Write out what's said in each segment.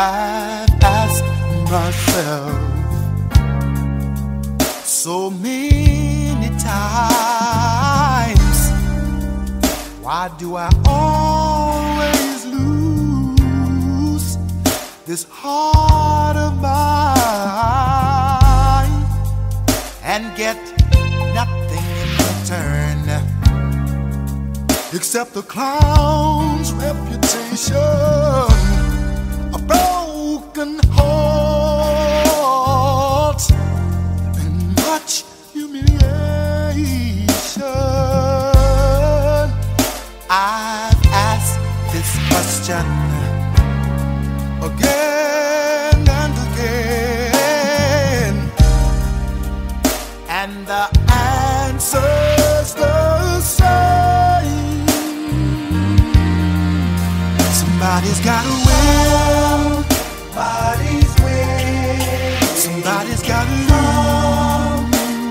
I've asked myself so many times why do I always lose this heart of mine and get nothing in return except the clown's reputation? Somebody's gotta win. Somebody's win. Somebody's gotta lose.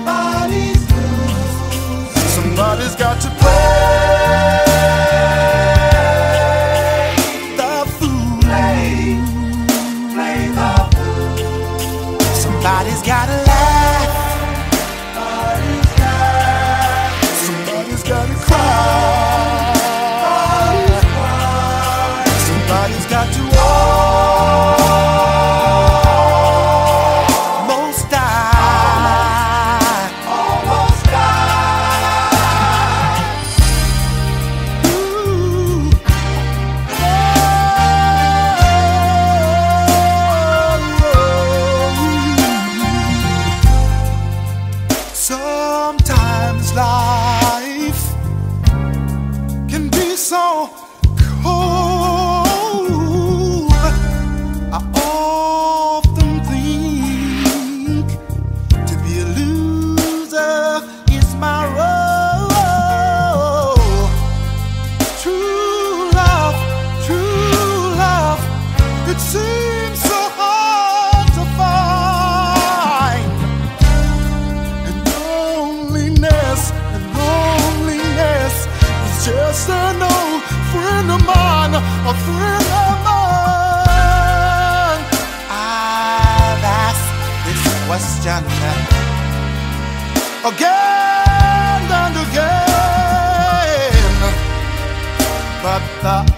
Somebody's lose. Somebody's got to play the fool. Play the fool. Somebody's gotta laugh. Sometimes life can be so I've asked this question again and again, but the